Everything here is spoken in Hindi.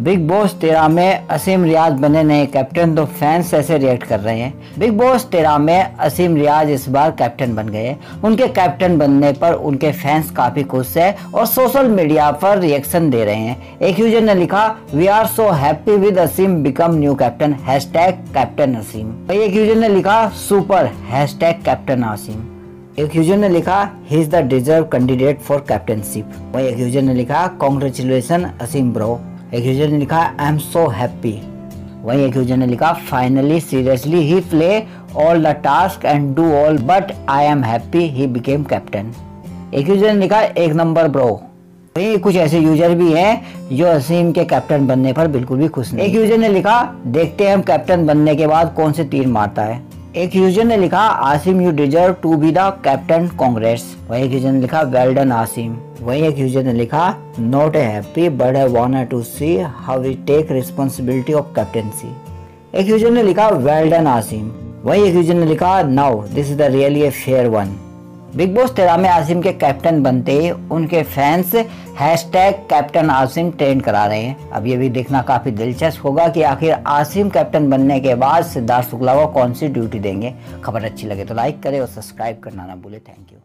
बिग बॉस तेरह में असीम रियाज बने नए कैप्टन तो फैंस ऐसे रिएक्ट कर रहे हैं। बिग बॉस तेरह में असीम रियाज इस बार कैप्टन बन गए। उनके कैप्टन बनने पर उनके फैंस काफ़ी खुश है और सोशल मीडिया पर रिएक्शन दे रहे हैं। एक यूज़र ने लिखा we are so happy with Asim become new captain hash captain Asim. एक यूज़र ने लिखा सुपर हैश कैप्टन असीम. एक यूज़र ने लिखा he is the deserve candidate for captainship वही एक यूज़र ने लिखा कॉन्ग्रेचुलेसन असीम ब्रो एक यूज़र ने लिखा आई एम सो हैप्पी वहीं एक यूज़र ने लिखा finally seriously he play all the task and do all but I am happy he became captain एक यूज़र ने लिखा, एक नंबर ब्रो वही कुछ ऐसे यूज़र भी हैं जो असीम के कैप्टन बनने पर बिल्कुल भी खुश नहीं। एक यूज़र ने लिखा, देखते हैं हम कैप्टन बनने के बाद कौन से तीर मारता है? एक यूज़र ने लिखा, Asim you deserve to be the captain congrats वही एक यूज़र ने लिखा वेल डन आसिम. वही एक यूज़र ने लिखा not a happy but I want to see how we take responsibility of captaincy एक यूज़र ने लिखा वेल डन आसिम. वही एक यूज़र ने लिखा now this is the really a fair one Bigg Boss तेरह में आसिम के कैप्टन बनते ही उनके fans hashtag captain Asim trend करा रहे हैं। अब ये भी देखना काफ़ी दिलचस्प होगा कि आखिर आसिम कैप्टन बनने के बाद सिद्धार्थ शुक्ला को कौन सी ड्यूटी देंगे। खबर अच्छी लगे तो लाइक करें और सब्सक्राइब करना ना भूलें। Thank you.